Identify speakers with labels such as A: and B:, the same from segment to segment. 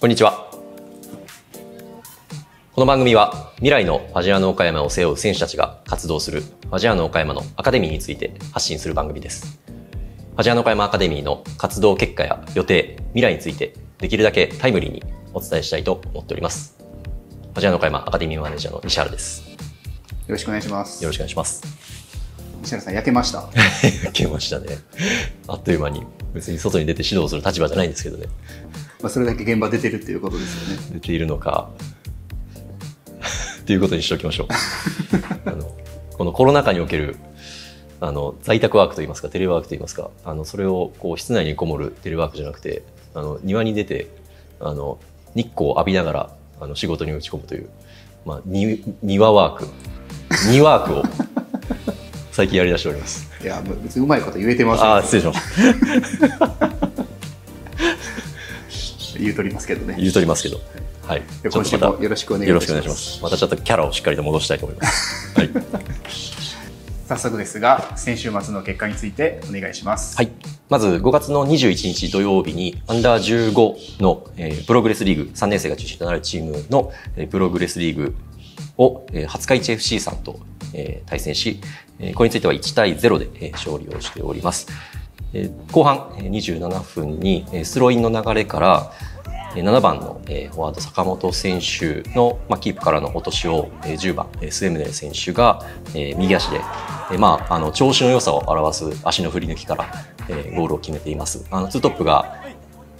A: こんにちは。この番組は未来のファジアーノ岡山を背負う選手たちが活動するファジアーノ岡山のアカデミーについて発信する番組です。ファジアーノ岡山アカデミーの活動結果や予定、未来についてできるだけタイムリーにお伝えしたいと思っております。ファジアーノ岡山アカデミーマネージャーの西原です。
B: よろしくお願いします。
A: よろしくお願いします。
B: 西原さん、焼けました？
A: 受けましたね。あっという間に。別に外に出て指導する立場じゃないんですけどね。
B: まあ、それだけ現場出てるっていうことですよね。
A: 出ているのか っていうことにしておきましょう あのこのコロナ禍におけるあの在宅ワークといいますかテレワークといいますかあのそれをこう室内にこもるテレワークじゃなくてあの庭に出てあの日光を浴びながらあの仕事に打ち込むという、まあ、に庭ワーク庭ワークを最近やりだしております。
B: いや、別にうまいこと言えてます
A: ああ失礼しました。
B: 言うとりますけどね。
A: 言うとりますけど。はい。
B: で今週もよろしくお願いいたします。
A: よろしくお願いします。またちょっとキャラをしっかりと戻したいと思います。はい。
B: 早速ですが、先週末の結果についてお願いします。
A: はい。まず5月の21日土曜日にアンダー15の、えープログレスリーグ3年生が中心となるチームの、えープログレスリーグを、えー、廿日市 FC さんと、えー対戦し、えーこれについては1対0で、えー勝利をしております。えー後半えー27分にえースローインの流れからえー7番のえーフォワード坂本選手の、まあ、キープからの落としをえー10番えースエムネ選手がえー右足で、えーまあ、あの調子の良さを表す足の振り抜きからえーゴールを決めています。あのツートップが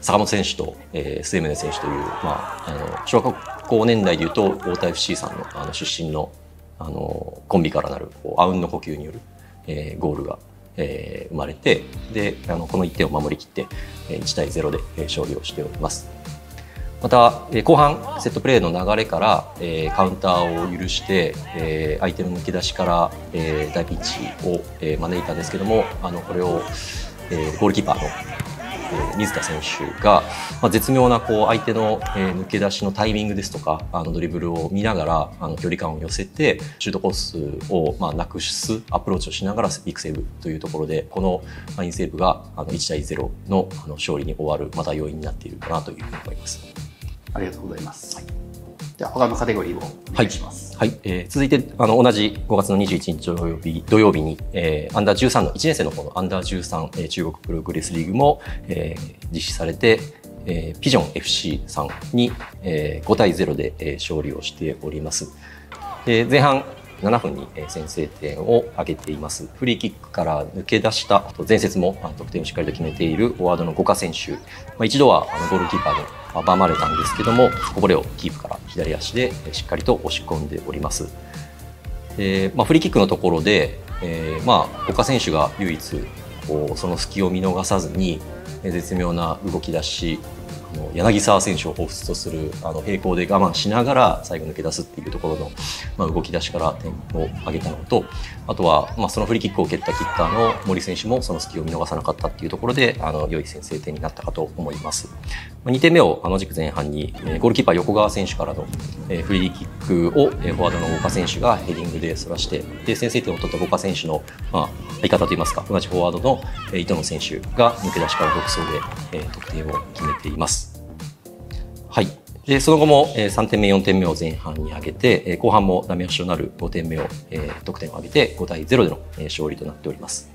A: 坂本選手と、えー、末宗選手という、まあ、あの小学校年代でいうと太田 FC さんのあの出身のあのコンビからなるあうんの呼吸による、えーゴールが、えー生まれてであのこの1点を守りきってえー1対0でえー勝利をしております。また、えー後半セットプレーの流れから、えーカウンターを許して、えー相手の抜け出しから、えー大ピンチを、えー招いたんですけどもあのこれを、えーゴールキーパーの、えー水田選手が、まあ、絶妙なこう相手の、えー抜け出しのタイミングですとかあのドリブルを見ながらあの距離感を寄せてシュートコースを、まあ、なくすアプローチをしながらビッグセーブというところでこのファインセーブがあの1対0のあの勝利に終わるまた要因になっているかなというふうに思います。
B: ありがとうございます。では、他のカテゴリーをお願いします。
A: はい、はい。えー続いてあの同じ5月の21日土曜日土曜日に、えーアンダー13の1年生の方のアンダー13、えー中国プログレスリーグも、えー実施されて、えーピジョン FC さんに、えー5対0で、えー勝利をしております。で前半7分にえー先制点を挙げています。フリーキックから抜け出したあと前節もあの得点をしっかりと決めているフォワードの五花選手、まあ、一度はあのゴールキーパーに阻まれたんですけどもこぼれをキープから左足でえしっかりと押し込んでおります。でまあ、フリーキックのところで、えーまあ、岡選手が唯一こうその隙を見逃さずにえ絶妙な動き出しあの柳沢選手を彷彿とするあの平行で我慢しながら最後抜け出すっていうところの、まあ、動き出しから点を挙げたのとあとは、まあ、そのフリーキックを蹴ったキッカーの森選手もその隙を見逃さなかったっていうところであの良い先制点になったかと思います。まあ2点目をあの軸前半に、えーゴールキーパー横川選手からの、えーフリーキックを、えーフォワードの岡選手がヘディングでそらしてで先制点を取った岡選手の、まあ、相方といいますか同じフォワードの、えー糸野選手が抜け出しから独走で、えー得点を決めています。はい。で、その後も、えー3点目、4点目を前半に上げて、えー後半もダメ押しとなる5点目を、えー得点を挙げて5対0での、えー勝利となっております。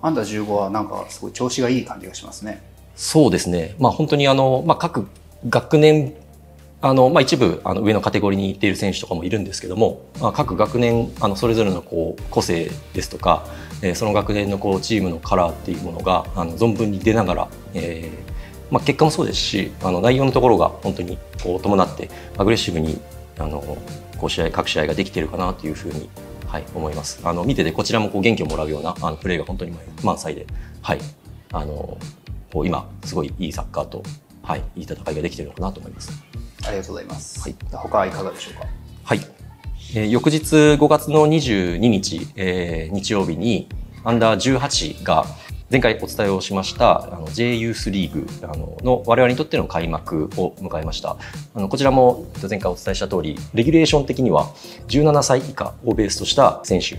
B: アンダー15はなんかすごい調子がいい感じがしますね。
A: そうですね。まあ本当にあの、まあ各学年、あの、まあ一部あの上のカテゴリーに行っている選手とかもいるんですけども、まあ各学年、あの、それぞれのこう、個性ですとか、えーその学年のこう、チームのカラーっていうものが、あの、存分に出ながら、えーまあ結果もそうですし、あの、内容のところが本当にこう、伴って、アグレッシブに、あの、こう試合、各試合ができているかなというふうに、はい、思います。あの、見ててこちらもこう元気をもらうような、あの、プレーが本当に満載で、はい、あの、こう今すごいいいサッカーと、はい、いい戦いができているのかなと思います。
B: ありがとうございます。
A: はい
B: 他はいかがでしょうか？
A: はい。えー翌日5月の22日、えー日曜日にアンダー18が前回お伝えをしましたあの J ユースリーグあのの我々にとっての開幕を迎えました。あのこちらもえっと前回お伝えした通り、レギュレーション的には17歳以下をベースとした選手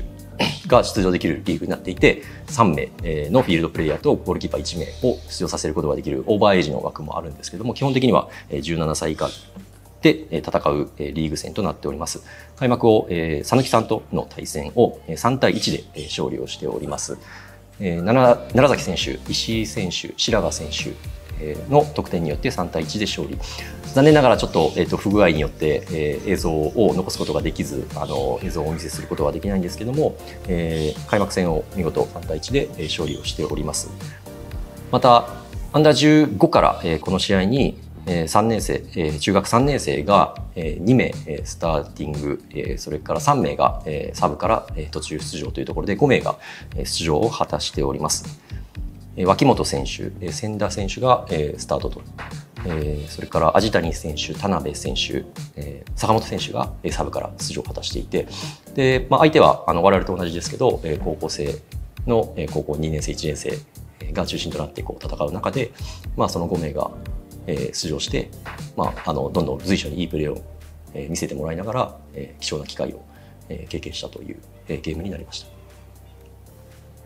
A: が出場できるリーグになっていて、3名のフィールドプレイヤーとゴールキーパー1名を出場させることができるオーバーエイジの枠もあるんですけども、基本的には17歳以下で戦うリーグ戦となっております。開幕を、えー、佐野さんとの対戦を3対1で勝利をしております。奈良崎選手、石井選手、白髪選手、の得点によって3対1で勝利残念ながらちょっと,、えーと、不具合によって、えー、映像を残すことができずあの映像をお見せすることはできないんですけども、えー、開幕戦を見事3対1で勝利をしておりますまたアンダー15から、えー、この試合に3年生、中学3年生が2名スターティング、それから3名がサブから途中出場というところで5名が出場を果たしております。脇本選手、千田選手がスタートと、それから味谷選手、田辺選手、坂本選手がサブから出場を果たしていて、でまあ、相手はあの我々と同じですけど、高校生の高校2年生、1年生が中心となってこう戦う中で、まあ、その5名が出場して、まあ、あのどんどん随所にいいプレーを見せてもらいながら貴重な機会を経験したというゲームになりました。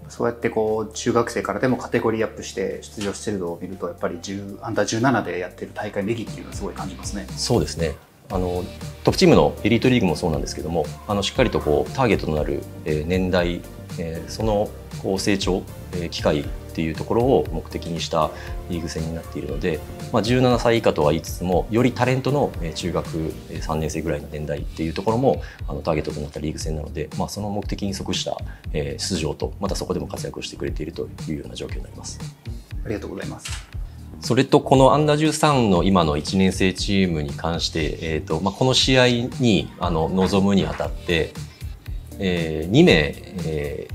B: そうやってこう中学生からでもカテゴリーアップして出場してるのを見るとやっぱりアンダー17でやってる大会の意義っていうのはすごい感じますね。
A: そうですねあのトップチームのエリートリーグもそうなんですけどもあのしっかりとこうターゲットとなる、え年代、えそのこう成長、え機会っていうところを目的にしたリーグ戦になっているので、まあ、17歳以下とは言いつつもよりタレントの中学3年生ぐらいの年代っていうところもあのターゲットとなったリーグ戦なので、まあ、その目的に即した出場とまたそこでも活躍をしてくれているというような状況になります。
B: ありがとうございます。
A: それとこのアンダー13の今の1年生チームに関して、えーとまあ、この試合にあの臨むにあたって、えー、2名、え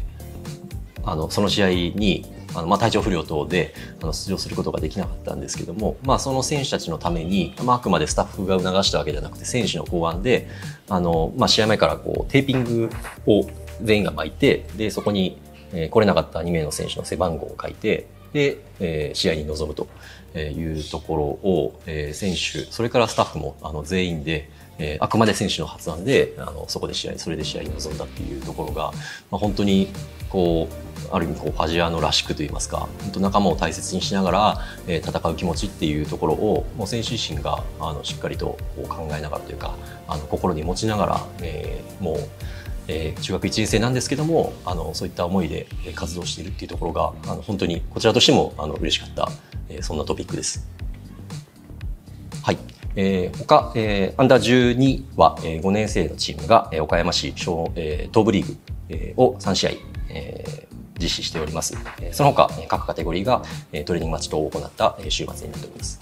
A: ー、あのその試合にあのまあ体調不良等であの出場することができなかったんですけども、まあ、その選手たちのために、まあ、あくまでスタッフが促したわけじゃなくて選手の考案であの、まあ、試合前からこうテーピングを全員が巻いてでそこに、えー、来れなかった2名の選手の背番号を書いてで、えー、試合に臨むというところを、えー、選手それからスタッフもあの全員でえー、あくまで選手の発案であのそこで試合それで試合に臨んだっていうところが、まあ、本当にこうある意味こうファジアーノらしくといいますか本当仲間を大切にしながら、えー、戦う気持ちっていうところをもう選手自身があのしっかりとこう考えながらというかあの心に持ちながら、えー、もうえー、中学1年生なんですけどもあのそういった思いで活動しているっていうところがあの本当にこちらとしてもあの嬉しかった、えー、そんなトピックです。はいえー、他、えー、アンダー12は、えー、5年生のチームが、えー、岡山市小、えー、東部リーグ、えー、を3試合、えー、実施しております。その他、各カテゴリーが、えー、トレーニングマッチ等を行った、えー、週末になっております。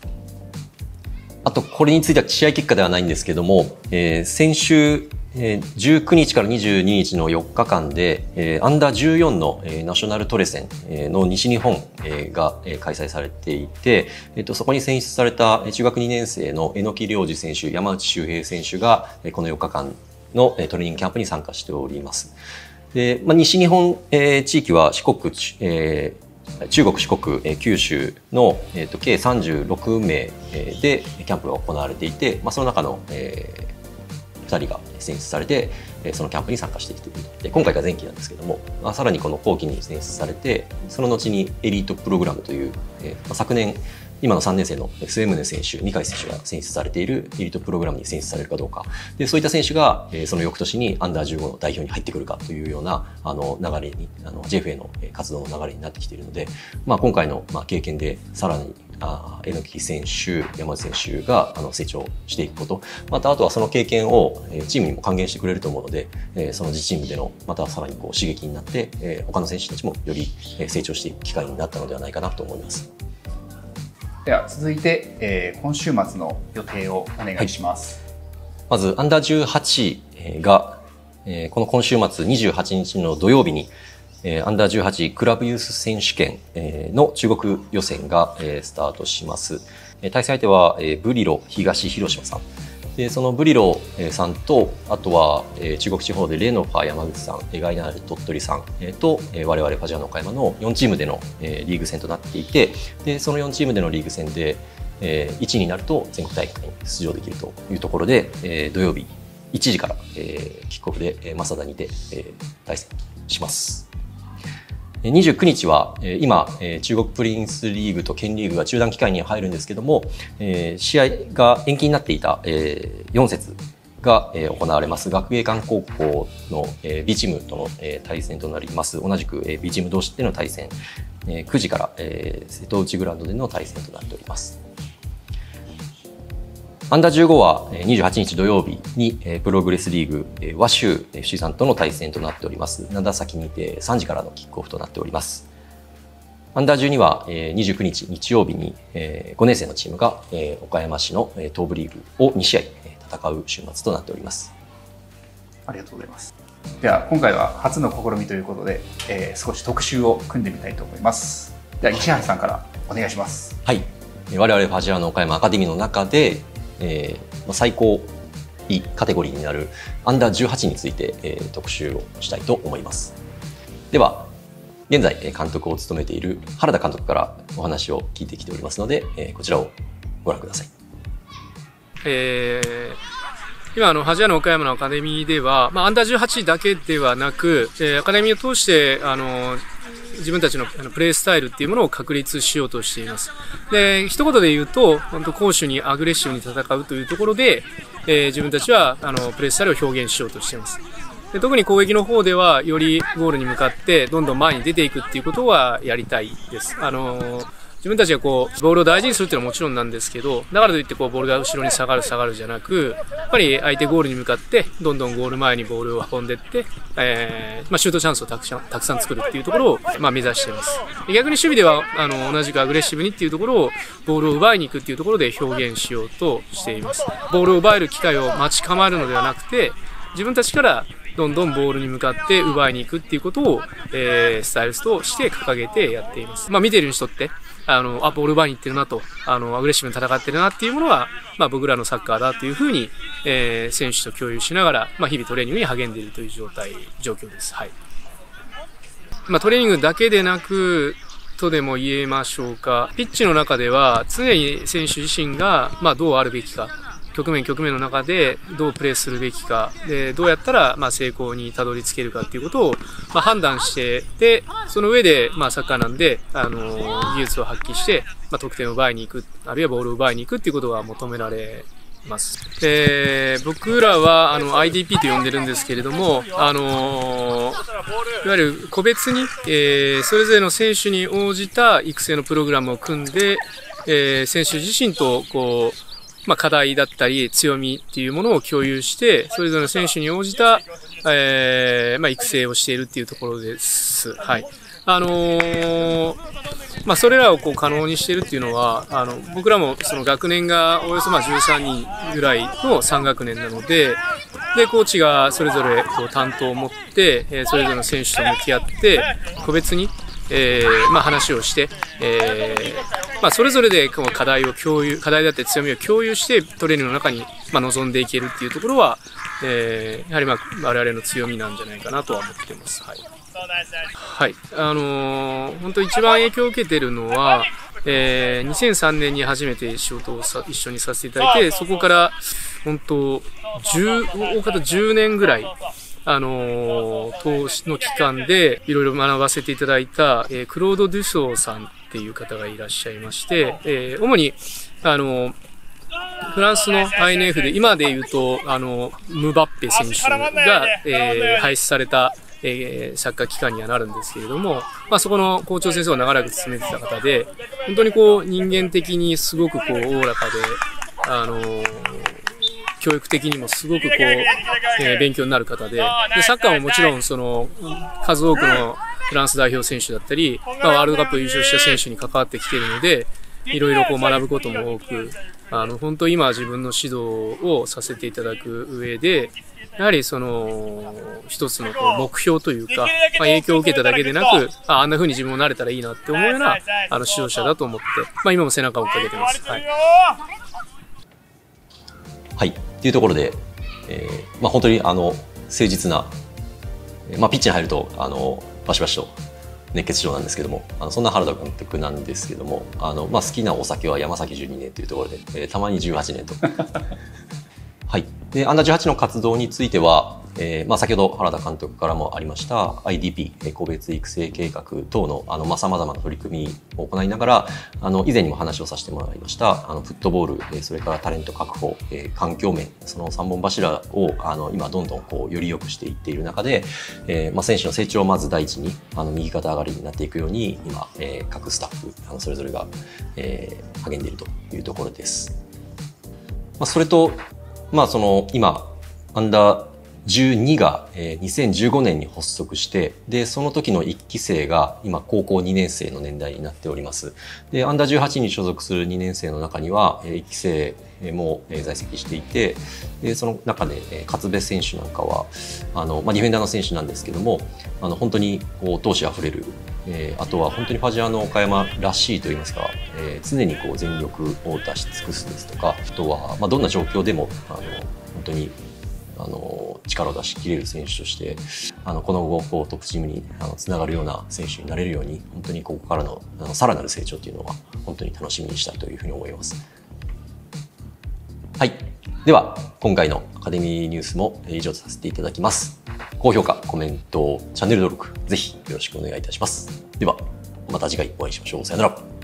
A: あと、これについては試合結果ではないんですけども、えー、先週、えー、19日から22日の4日間で、えー、アンダー14の、えー、ナショナルトレセン、えー、の西日本、えー、が、えー、開催されていて、えーと、そこに選出された中学2年生の榎木良二選手、山内周平選手が、えー、この4日間の、えー、トレーニングキャンプに参加しております。でまあ、西日本、えー、地域は四国、えー、中国、四国、えー、九州の、えーと、計36名、えー、でキャンプが行われていて、まあ、その中の、えー、2人が選出されてそのキャンプに参加してきているで今回が前期なんですけども、まあ、さらにこの後期に選出されてその後にエリートプログラムという、えー、昨年今の3年生の末宗選手、二階選手が選出されているエリートプログラムに選出されるかどうか。で、そういった選手が、えー、その翌年にアンダー15の代表に入ってくるかというような、あの、流れに、あの、JFA の活動の流れになってきているので、まあ、今回の、まあ、経験でさらにあ榎木選手、山内選手があの成長していくこと、またあとはその経験をチームにも還元してくれると思うので、その自チームでのまたさらにこう刺激になって、他の選手たちもより成長していく機会になったのではないかなと思います。
B: では続いて、えー、今週末の予定をお願いします。はい、
A: まず、アンダー18が、えー、この今週末28日の土曜日に、えー、アンダー18クラブユース選手権、えー、の中国予選が、えー、スタートします。えー、対戦相手は、えー、ブリロ東広島さん。でそのブリロさんとあとは、中国地方でレノファ山口さんガイナール鳥取さん、と、我々ファジアの岡山の4チームでの、リーグ戦となっていてでその4チームでのリーグ戦で、1位になると全国大会に出場できるというところで、土曜日1時から、キックオフで、えー、マサダにて、対戦します。29日は、今、中国プリンスリーグと県リーグが中断期間に入るんですけども、試合が延期になっていた4節が行われます学芸館高校の B チームとの対戦となります。同じく B チーム同士での対戦、9時から瀬戸内グラウンドでの対戦となっております。アンダー15は28日土曜日にプログレスリーグ和州 FC さんとの対戦となっております。長崎にて3時からのキックオフとなっております。アンダー12は29日日曜日に5年生のチームが岡山市の東部リーグを2試合戦う週末となっております。
B: ありがとうございます。では今回は初の試みということで、えー、少し特集を組んでみたいと思います。では西原さんからお願いします。
A: はい。我々ファジアの岡山アカデミーの中でえー、最高位カテゴリーになるアンダー18について、えー、特集をしたいと思います。では現在監督を務めている原田監督からお話を聞いてきておりますので、えー、こちらをご覧ください、
C: えー、今あの、ハジアの岡山のアカデミーでは、まあ、アンダー18だけではなく、えー、アカデミーを通して、あの、自分たちのプレイスタイルっていうものを確立しようとしています。で、一言で言うと、本当攻守にアグレッシブに戦うというところで、えー、自分たちはあのプレイスタイルを表現しようとしています。で特に攻撃の方では、よりゴールに向かってどんどん前に出ていくっていうことはやりたいです。あのー自分たちがこう、ボールを大事にするっていうのはもちろんなんですけど、だからといってこう、ボールが後ろに下がる下がるじゃなく、やっぱり相手ゴールに向かって、どんどんゴール前にボールを運んでいって、えー、まあ、シュートチャンスをたくさん、たくさん作るっていうところを、まあ、目指しています。逆に守備では、あの、同じくアグレッシブにっていうところを、ボールを奪いに行くっていうところで表現しようとしています。ボールを奪える機会を待ち構えるのではなくて、自分たちからどんどんボールに向かって奪いに行くっていうことを、えー、スタイルスとして掲げてやっています。まあ見てる人って、あの、あ、ボールバーに行ってるなと、あの、アグレッシブに戦ってるなっていうものは、まあ僕らのサッカーだというふうに、えー、選手と共有しながら、まあ日々トレーニングに励んでいるという状態、状況です。はい。まあトレーニングだけでなく、とでも言えましょうか。ピッチの中では常に選手自身が、まあどうあるべきか。局面局面の中でどうプレーするべきか、で、どうやったら、まあ、成功にたどり着けるかっていうことを、まあ、判断して、で、その上で、まあ、サッカーなんで、あの、技術を発揮して、まあ、得点を奪いに行く、あるいはボールを奪いに行くっていうことが求められます。で、僕らは、あの、IDP と呼んでるんですけれども、あの、いわゆる個別に、えー、それぞれの選手に応じた育成のプログラムを組んで、えー、選手自身と、こう、まあ、課題だったり強みっていうものを共有して、それぞれの選手に応じた、えー、まあ、育成をしているっていうところです。はい。あのー、まあ、それらをこう可能にしているっていうのは、あの、僕らもその学年がおよそまあ13人ぐらいの3学年なので、で、コーチがそれぞれこう担当を持って、えー、それぞれの選手と向き合って、個別にえー、まあ、話をして、えー、まあ、それぞれで課題を共有、課題だって強みを共有してトレーニングの中に、まあ、臨んでいけるっていうところは、えー、やはりまあ、我々の強みなんじゃないかなとは思ってます。はい。はい。あのー、本当一番影響を受けてるのは、えー、2003年に初めて仕事をさ一緒にさせていただいて、そこから、本当、10、大方10年ぐらい、あの投資の期間でいろいろ学ばせていただいた、えー、クロード・デュソーさんっていう方がいらっしゃいまして、えー、主に、あのフランスの INF で、今で言うと、あの、ムバッペ選手が、えー、廃止された、えー、サッカー機関にはなるんですけれども、まあ、そこの校長先生を長らく務めてた方で、本当にこう、人間的にすごくこう、おおらかで、あのー、教育的にもすごくこう、えー、勉強になる方でで、サッカーももちろんその、数多くのフランス代表選手だったり、まあ、ワールドカップ優勝した選手に関わってきているので、いろいろこう学ぶことも多く、あの、本当今自分の指導をさせていただく上で、やはりその、一つのこう目標というか、まあ、影響を受けただけでなく、ああんな風に自分もなれたらいいなって思うような、あの、指導者だと思って、まあ今も背中を追っかけてます。はい。
A: はい。っていうところで、えー、まあ、本当にあの誠実な、まあ、ピッチに入るとあのバシバシと熱血症なんですけどもあのそんな原田監督なんですけどもあの、まあ、好きなお酒は山崎12年というところで、えー、たまに18年と。はいで、アンダー18の活動については、えーまあ、先ほど原田監督からもありました IDP、えー個別育成計画等のあの、まあ、様々な取り組みを行いながら、あの、以前にも話をさせてもらいました、あの、フットボール、えーそれからタレント確保、えー環境面、その3本柱を、あの、今どんどんこう、より良くしていっている中で、えーまあ、選手の成長をまず第一に、あの、右肩上がりになっていくように、今、えー各スタッフ、あの、それぞれが、えー励んでいるというところです。まあ、それと、まあ、その、今、アンダー12が、えー2015年に発足して、で、その時の1期生が今高校2年生の年代になっております。で、アンダー18に所属する2年生の中には、え1期生も在籍していて、で、その中で、勝部選手なんかは、あの、まあ、ディフェンダーの選手なんですけども、あの、本当に、こう、闘志あふれる、えーあとは本当にファジアの岡山らしいといいますか、えー常にこう全力を出し尽くすですとか、あとは、まあ、どんな状況でも、あの、本当にあの力を出し切れる選手としてあのこの後こうトップチームにあのつながるような選手になれるように本当にここからのあのさらなる成長というのは本当に楽しみにしたいというふうに思います。はい。では、今回のアカデミーニュースもえ以上とさせていただきます。高評価、コメント、チャンネル登録、ぜひよろしくお願いいたします。では、また次回お会いしましょう。さよなら。